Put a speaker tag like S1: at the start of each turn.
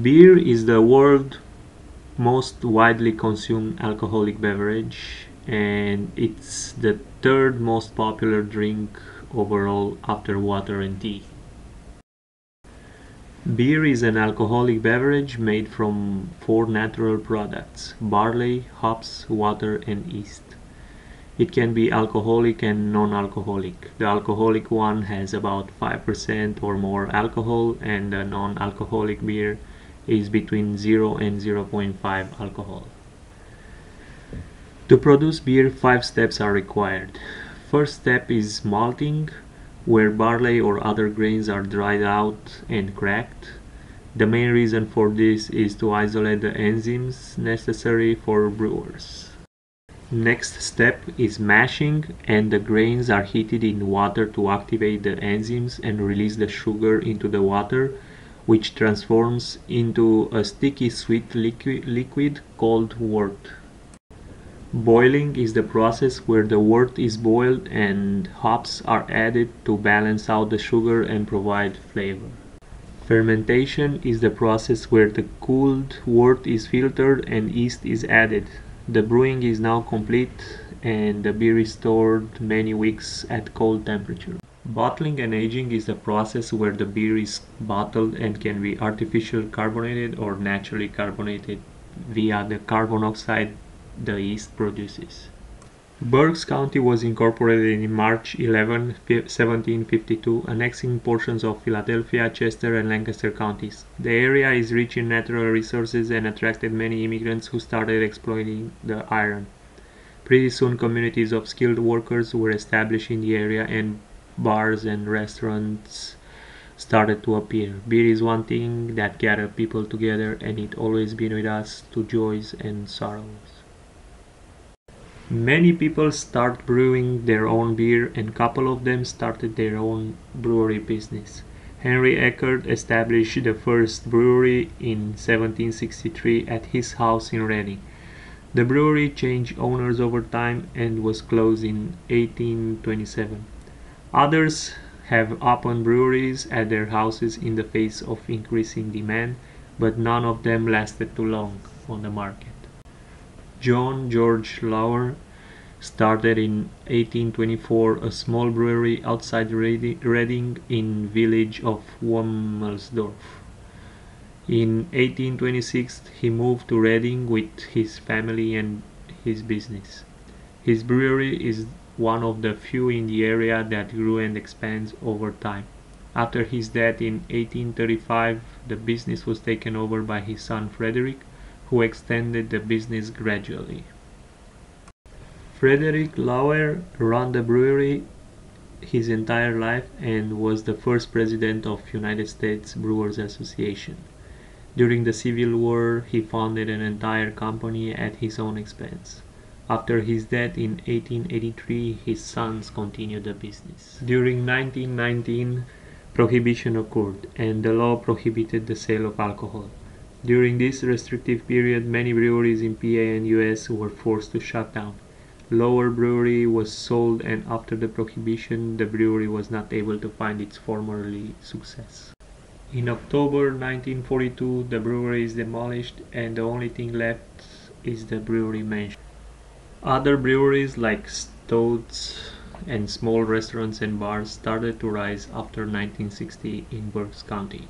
S1: Beer is the world's most widely consumed alcoholic beverage and it's the third most popular drink overall after water and tea. Beer is an alcoholic beverage made from four natural products barley, hops, water, and yeast. It can be alcoholic and non alcoholic. The alcoholic one has about 5% or more alcohol, and the non alcoholic beer is between 0 and 0.5 alcohol. To produce beer, five steps are required. First step is malting, where barley or other grains are dried out and cracked. The main reason for this is to isolate the enzymes necessary for brewers. Next step is mashing and the grains are heated in water to activate the enzymes and release the sugar into the water which transforms into a sticky sweet liquid, liquid called wort. Boiling is the process where the wort is boiled and hops are added to balance out the sugar and provide flavor. Fermentation is the process where the cooled wort is filtered and yeast is added. The brewing is now complete and the beer is stored many weeks at cold temperature. Bottling and aging is the process where the beer is bottled and can be artificially carbonated or naturally carbonated via the carbon oxide the yeast produces. Berks County was incorporated in March 11, 1752, annexing portions of Philadelphia, Chester, and Lancaster counties. The area is rich in natural resources and attracted many immigrants who started exploiting the iron. Pretty soon, communities of skilled workers were established in the area, and bars and restaurants started to appear. Beer is one thing that gathered people together, and it always been with us to joys and sorrows. Many people start brewing their own beer and couple of them started their own brewery business. Henry Eckert established the first brewery in 1763 at his house in Reading. The brewery changed owners over time and was closed in 1827. Others have opened breweries at their houses in the face of increasing demand, but none of them lasted too long on the market. John George Lauer started in 1824 a small brewery outside Reading in village of Womelsdorf. In 1826 he moved to Reading with his family and his business. His brewery is one of the few in the area that grew and expanded over time. After his death in 1835, the business was taken over by his son Frederick, who extended the business gradually. Frederick Lauer ran the brewery his entire life and was the first president of United States Brewers Association. During the Civil War, he founded an entire company at his own expense. After his death in 1883, his sons continued the business. During 1919, prohibition occurred and the law prohibited the sale of alcohol. During this restrictive period, many breweries in PA and US were forced to shut down. Lauer Brewery was sold and after the prohibition, the brewery was not able to find its formerly success. In October 1942, the brewery is demolished and the only thing left is the brewery mansion. Other breweries like Stouts and small restaurants and bars started to rise after 1960 in Berks County.